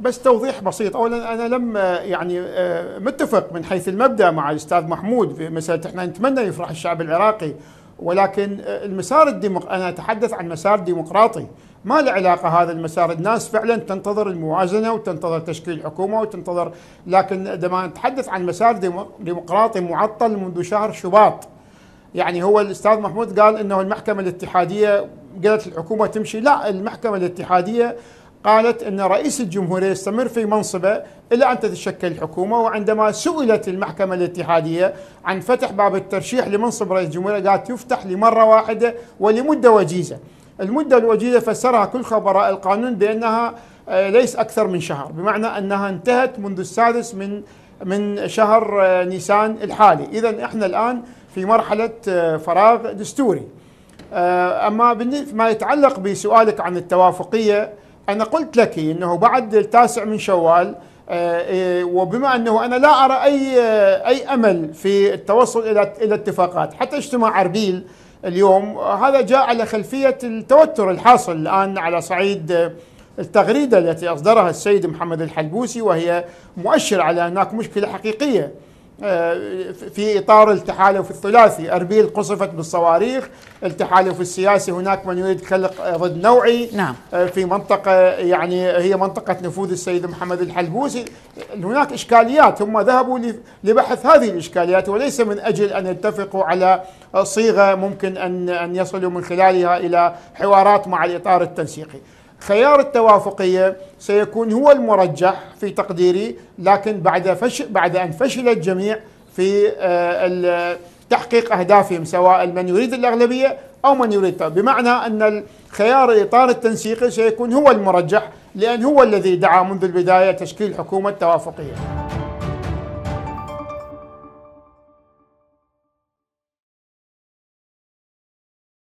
بس توضيح بسيط. اولا أنا لم يعني آه، متفق من حيث المبدأ مع الأستاذ محمود في مسألة إحنا نتمنى يفرح الشعب العراقي ولكن آه، المسار الديمق... أنا أتحدث عن مسار ديمقراطي. ما له علاقه هذا المسار؟ الناس فعلا تنتظر الموازنة وتنتظر تشكيل حكومة وتنتظر لكن عندما نتحدث عن مسار ديمقراطي معطل منذ شهر شباط. يعني هو الأستاذ محمود قال إنه المحكمة الاتحادية قالت الحكومة تمشي. لا المحكمة الاتحادية قالت إن رئيس الجمهورية يستمر في منصبه إلى أن تتشكل الحكومة وعندما سئلت المحكمة الاتحادية عن فتح باب الترشيح لمنصب رئيس الجمهورية قالت يفتح لمرة واحدة ولمدة وجيزة. المدة الوجيزة فسرها كل خبراء القانون بأنها آه، ليس أكثر من شهر بمعنى أنها انتهت منذ السادس من من شهر آه، نيسان الحالي، اذا إحنا الآن في مرحلة آه، فراغ دستوري. أما ما يتعلق بسؤالك عن التوافقية أنا قلت لك أنه بعد التاسع من شوال آه، آه، وبما أنه أنا لا أرى أي آه، أي أمل في التوصل إلى إلى اتفاقات حتى اجتماع أربيل اليوم هذا جاء على خلفية التوتر الحاصل الآن على صعيد التغريدة التي أصدرها السيد محمد الحلبوسي وهي مؤشر على هناك مشكلة حقيقية. آه، في إطار التحالف الثلاثي. أربيل قصفت بالصواريخ التحالف السياسي هناك من يريد خلق ضد نوعي. نعم. آه، في منطقة يعني هي منطقة نفوذ السيد محمد الحلبوسي. هناك إشكاليات هم ذهبوا لبحث هذه الإشكاليات وليس من أجل أن يتفقوا على صيغة ممكن أن أن يصلوا من خلالها إلى حوارات مع الإطار التنسيقي. خيار التوافقية سيكون هو المرجح في تقديري لكن بعد فشل بعد أن فشل الجميع في آه، تحقيق أهدافهم سواء من يريد الأغلبية أو من يريد بمعنى أن خيار الاطار التنسيقي سيكون هو المرجح لأن هو الذي دعا منذ البداية تشكيل حكومة توافقية.